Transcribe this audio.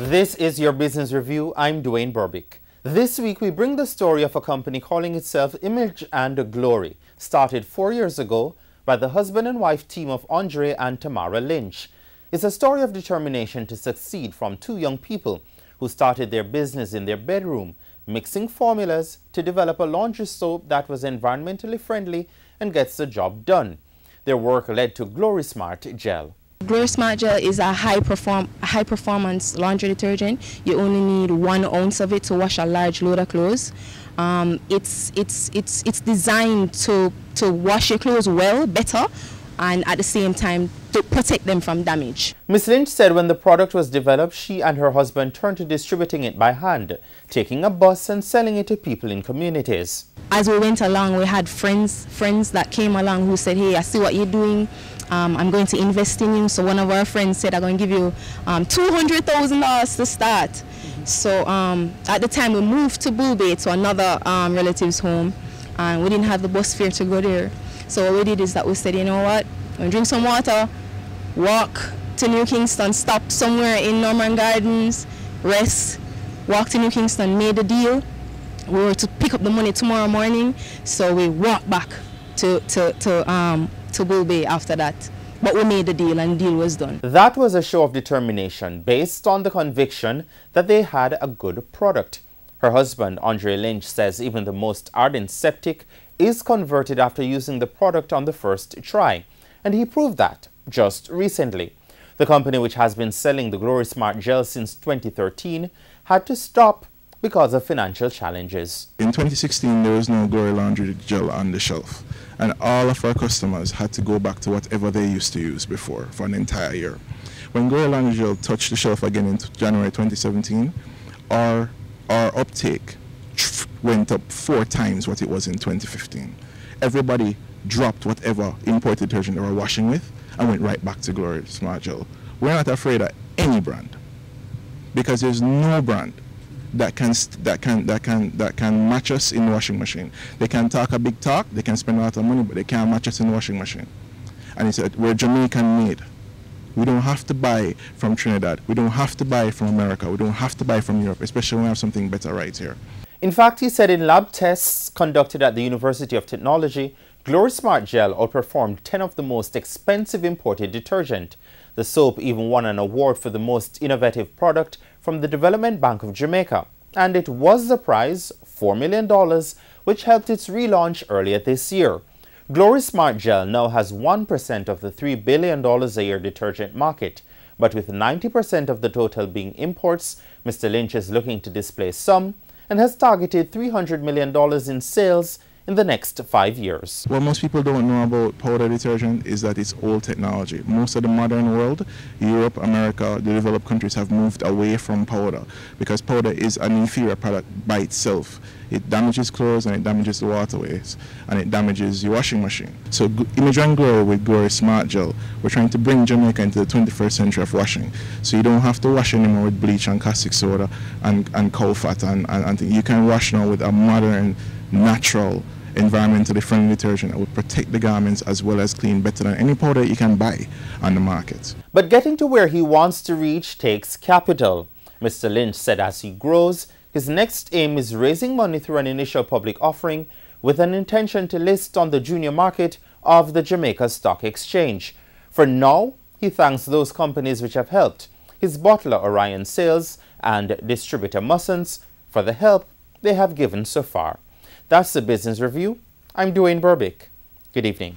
This is your business review. I'm Dwayne Burbick. This week we bring the story of a company calling itself Image and Glory, started four years ago by the husband and wife team of Andre and Tamara Lynch. It's a story of determination to succeed from two young people who started their business in their bedroom, mixing formulas to develop a laundry soap that was environmentally friendly and gets the job done. Their work led to Glory Smart Gel. Glory Smart Gel is a high, perform, high performance laundry detergent. You only need one ounce of it to wash a large load of clothes. Um, it's, it's, it's, it's designed to, to wash your clothes well, better, and at the same time to protect them from damage. Ms. Lynch said when the product was developed, she and her husband turned to distributing it by hand, taking a bus and selling it to people in communities. As we went along, we had friends, friends that came along who said, hey, I see what you're doing um, I'm going to invest in you. So one of our friends said, I'm going to give you um, $200,000 to start. So um, at the time we moved to Bull Bay to another um, relative's home and we didn't have the bus fare to go there. So what we did is that we said, you know what, we drink some water, walk to New Kingston, stop somewhere in Norman Gardens, rest, walk to New Kingston, made a deal. We were to pick up the money tomorrow morning, so we walked back to, to, to um, to Bull Bay after that. But we made the deal and deal was done. That was a show of determination based on the conviction that they had a good product. Her husband, Andre Lynch, says even the most ardent skeptic is converted after using the product on the first try. And he proved that just recently. The company, which has been selling the Glory Smart Gel since 2013, had to stop because of financial challenges. In 2016, there was no Glory Laundry Gel on the shelf, and all of our customers had to go back to whatever they used to use before for an entire year. When Glory Laundry Gel touched the shelf again in January 2017, our, our uptake went up four times what it was in 2015. Everybody dropped whatever imported detergent they were washing with and went right back to Glory Smart Gel. We're not afraid of any brand because there's no brand that can that can that can that can match us in the washing machine. They can talk a big talk, they can spend a lot of money, but they can't match us in the washing machine. And he said, we're Jamaican made. We don't have to buy from Trinidad. We don't have to buy from America. We don't have to buy from Europe, especially when we have something better right here. In fact, he said in lab tests conducted at the University of Technology, Glory Smart Gel outperformed 10 of the most expensive imported detergent. The soap even won an award for the most innovative product from the Development Bank of Jamaica, and it was the prize, $4 million, which helped its relaunch earlier this year. Glory Smart Gel now has 1% of the $3 billion a year detergent market, but with 90% of the total being imports, Mr. Lynch is looking to displace some and has targeted $300 million in sales in the next five years. What most people don't know about powder detergent is that it's old technology. Most of the modern world, Europe, America, the developed countries have moved away from powder because powder is an inferior product by itself. It damages clothes and it damages the waterways and it damages your washing machine. So Image and Glory with Glory Smart Gel, we're trying to bring Jamaica into the 21st century of washing. So you don't have to wash anymore with bleach and caustic soda and, and cow fat and, and, and you can wash now with a modern natural, environmentally friendly detergent that will protect the garments as well as clean better than any powder you can buy on the market. But getting to where he wants to reach takes capital. Mr. Lynch said as he grows, his next aim is raising money through an initial public offering with an intention to list on the junior market of the Jamaica Stock Exchange. For now, he thanks those companies which have helped, his bottler Orion Sales and distributor Mussons, for the help they have given so far. That's the Business Review. I'm Dwayne Burbick. Good evening.